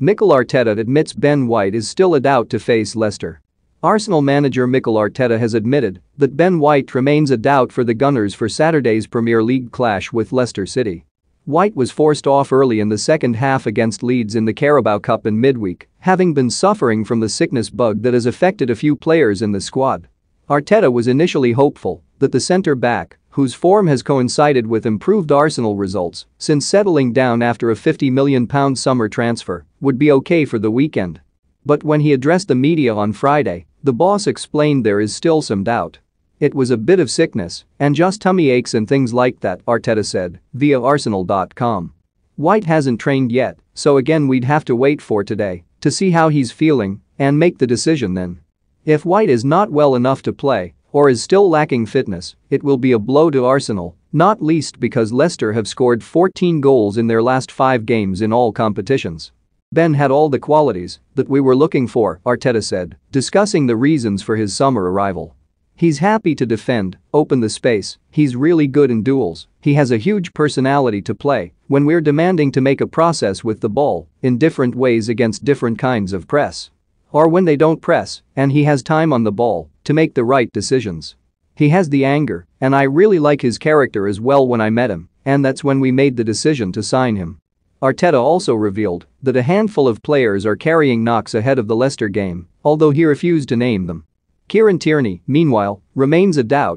Mikel Arteta admits Ben White is still a doubt to face Leicester. Arsenal manager Mikel Arteta has admitted that Ben White remains a doubt for the Gunners for Saturday's Premier League clash with Leicester City. White was forced off early in the second half against Leeds in the Carabao Cup in midweek, having been suffering from the sickness bug that has affected a few players in the squad. Arteta was initially hopeful that the centre-back, whose form has coincided with improved Arsenal results since settling down after a £50 million summer transfer, would be okay for the weekend. But when he addressed the media on Friday, the boss explained there is still some doubt. It was a bit of sickness and just tummy aches and things like that, Arteta said, via Arsenal.com. White hasn't trained yet, so again we'd have to wait for today to see how he's feeling and make the decision then. If White is not well enough to play or is still lacking fitness, it will be a blow to Arsenal, not least because Leicester have scored 14 goals in their last five games in all competitions. Ben had all the qualities that we were looking for, Arteta said, discussing the reasons for his summer arrival. He's happy to defend, open the space, he's really good in duels, he has a huge personality to play when we're demanding to make a process with the ball in different ways against different kinds of press. Or when they don't press and he has time on the ball to make the right decisions. He has the anger, and I really like his character as well when I met him, and that's when we made the decision to sign him. Arteta also revealed that a handful of players are carrying knocks ahead of the Leicester game, although he refused to name them. Kieran Tierney, meanwhile, remains a doubt